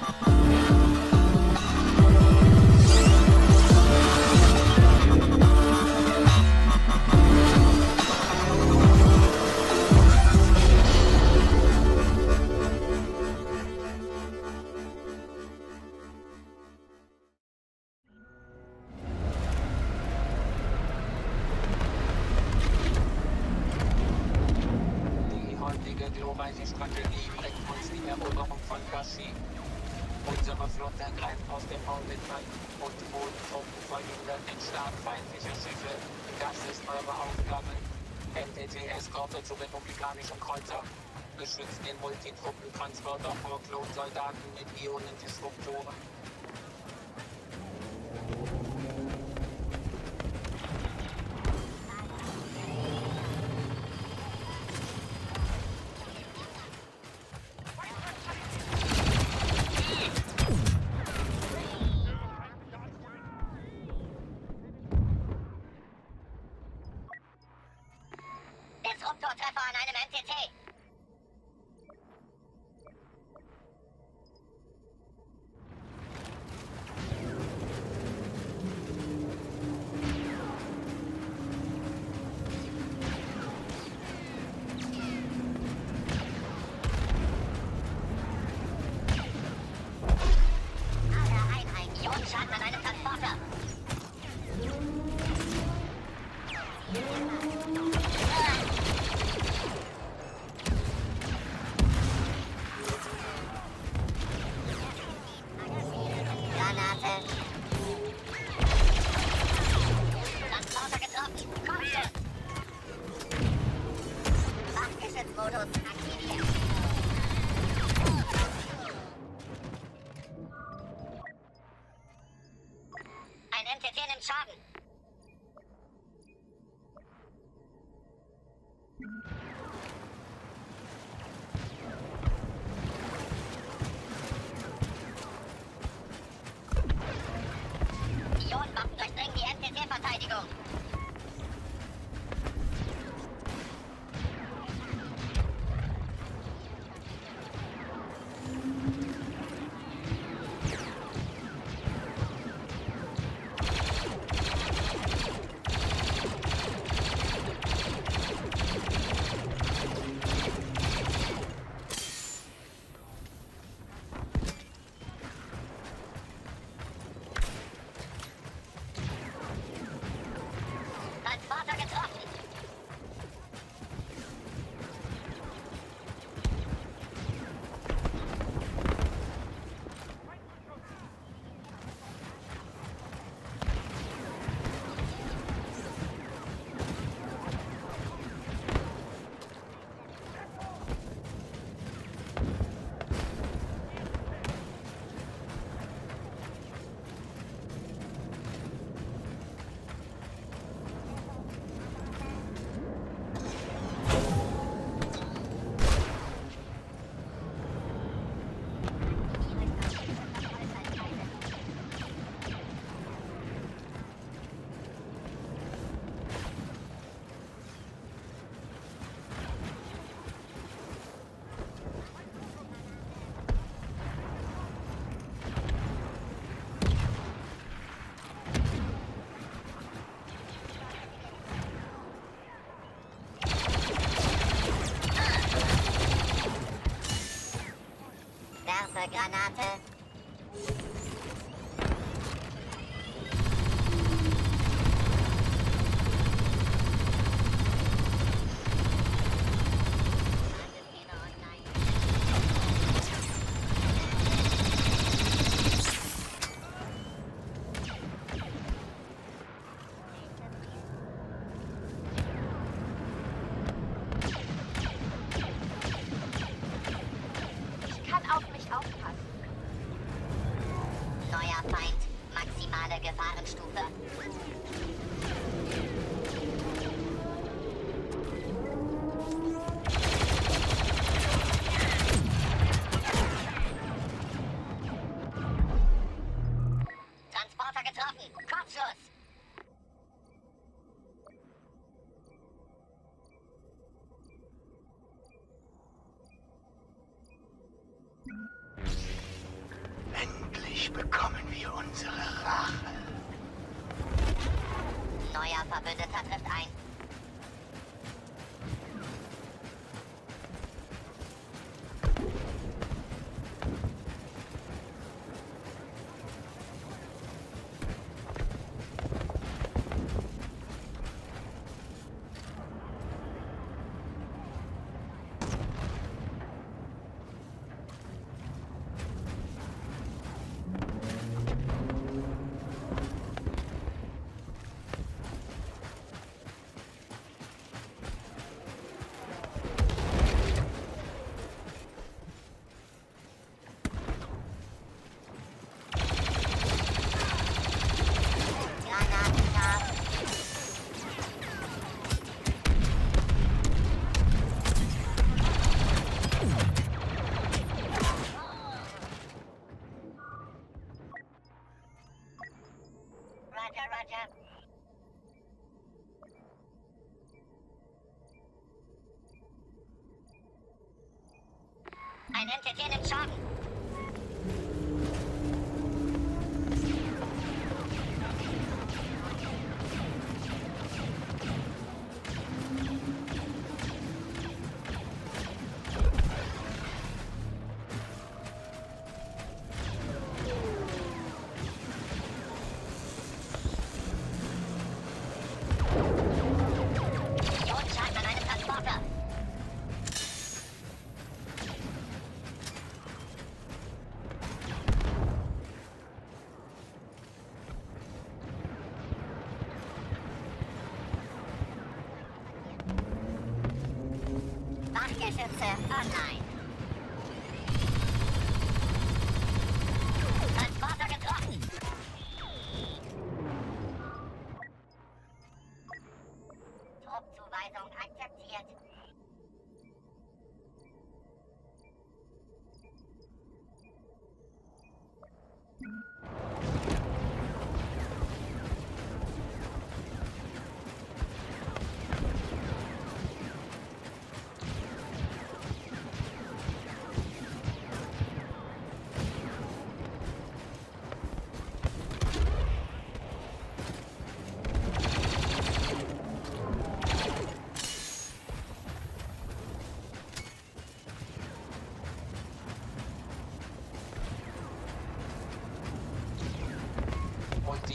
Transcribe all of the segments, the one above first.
Yeah. Und Bodentruppen verhindert den Start feindlicher Schiffe. Das ist eure Aufgabe. NTT-Eskorte zu republikanischen Kreuzer. Beschützt den Multitruppentransporter vor Klonsoldaten mit Ionendisruptoren. Disruptortreffer an einem NTT. Granate. Gefahrenstufe. Endlich bekommen wir unsere Rache. Neuer Verbündeter trifft ein. Ein Ente kann ihm schaden.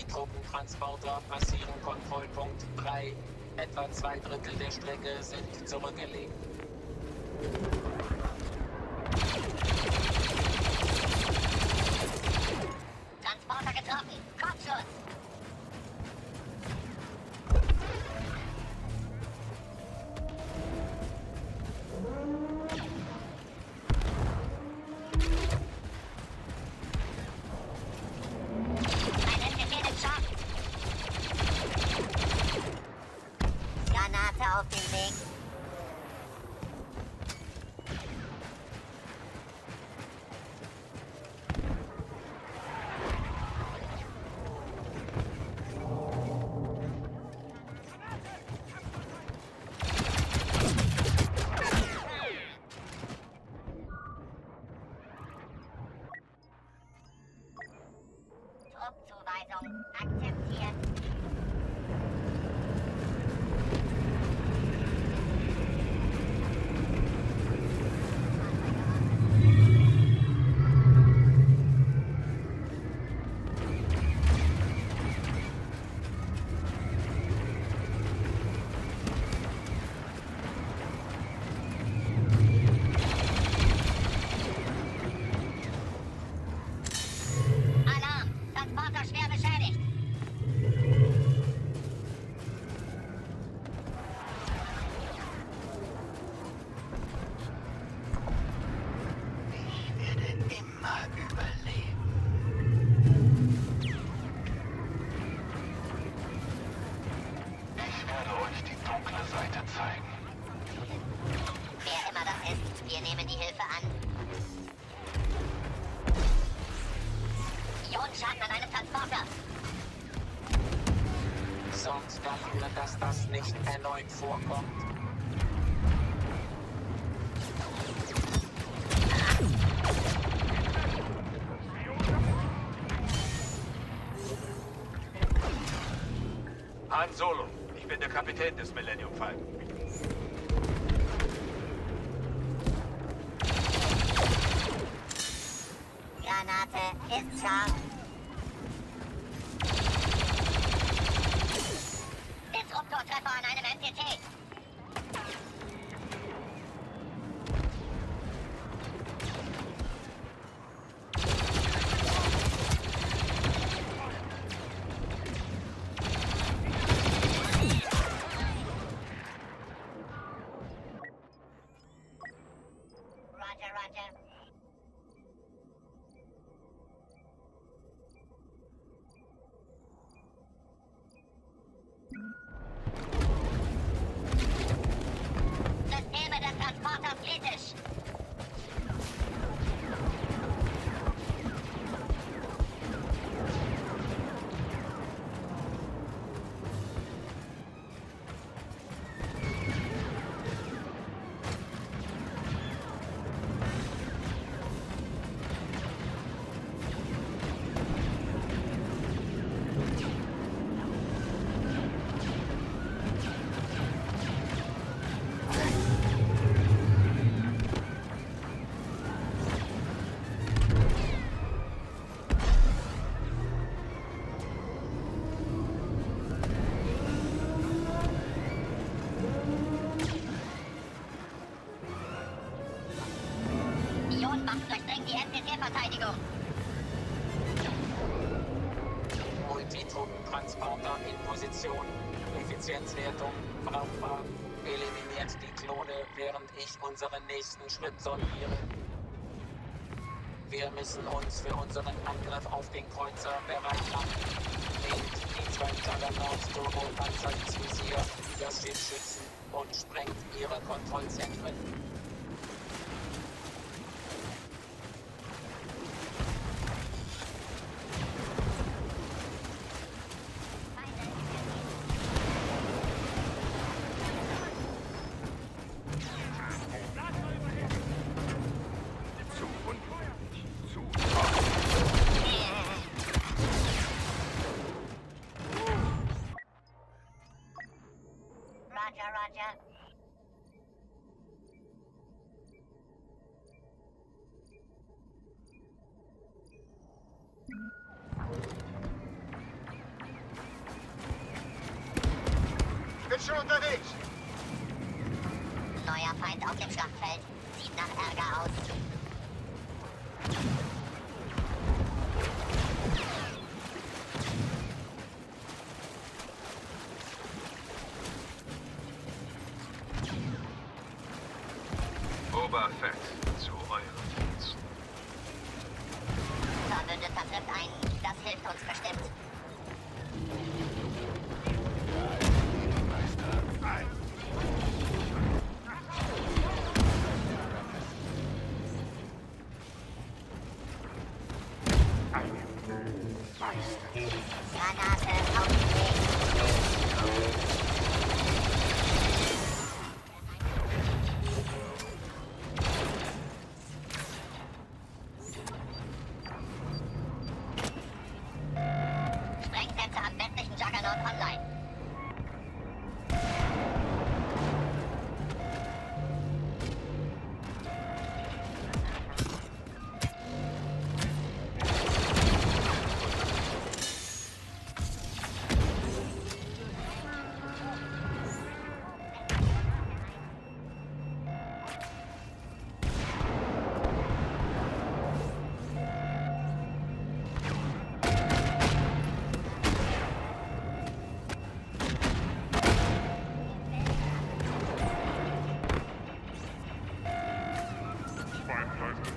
Truppentransporter passieren Kontrollpunkt 3. Etwa zwei Drittel der Strecke sind zurückgelegt. selfie thing. Han Solo. Ich bin der Kapitän des Millennium Falcon. Granate ist scharf. Disruptortreffer an einem MTT. Durchdringen die MTT-Verteidigung. Multitruppentransporter in Position. Effizienzwertung brauchbar. Eliminiert die Klone, während ich unseren nächsten Schritt sondiere. Wir müssen uns für unseren Angriff auf den Kreuzer bereit machen. Nehmt die zwei Juggernauts Turbo-Panzer ins Visier, das Schiff schützen und sprengt ihre Kontrollzentren. Bin schon unterwegs. Neuer Feind auf dem Schlachtfeld. Sieht nach Ärger aus.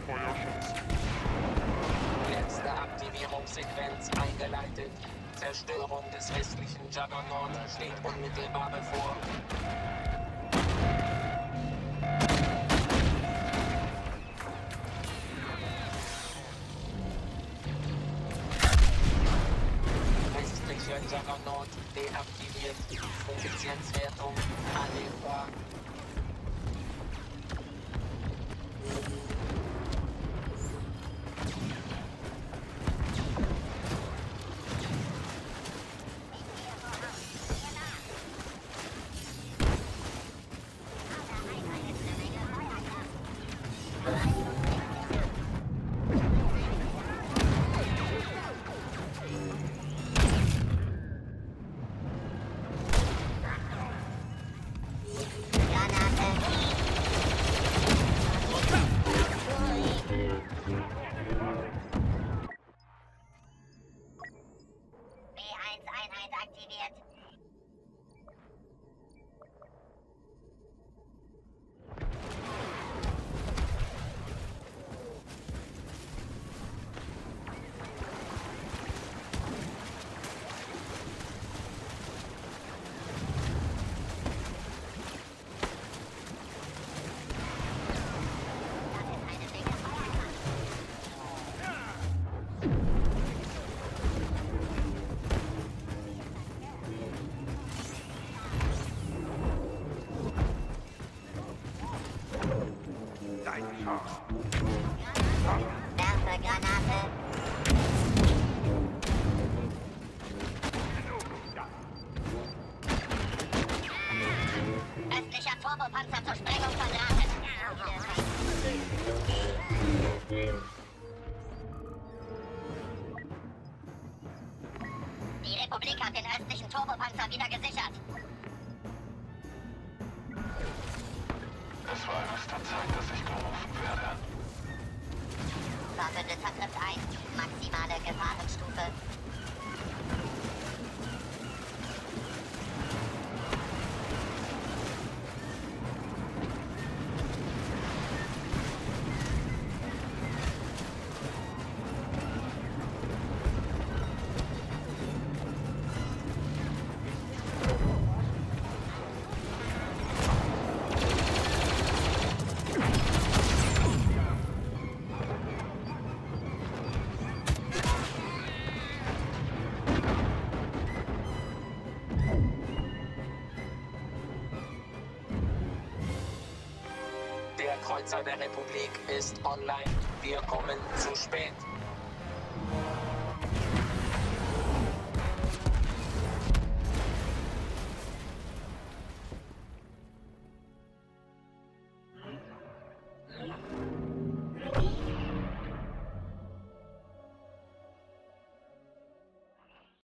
Feuerschutz. Letzte Aktivierungssequenz eingeleitet. Zerstörung des westlichen Juggernaut steht unmittelbar bevor. Westlicher Juggernaut deaktiviert. Effizienzwertung Werfegranate. Östlicher Turbopanzer zur Sprengung. Verbündeter trifft ein. Maximale Gefahrenstufe. Kreuzer der Republik ist online. Wir kommen zu spät.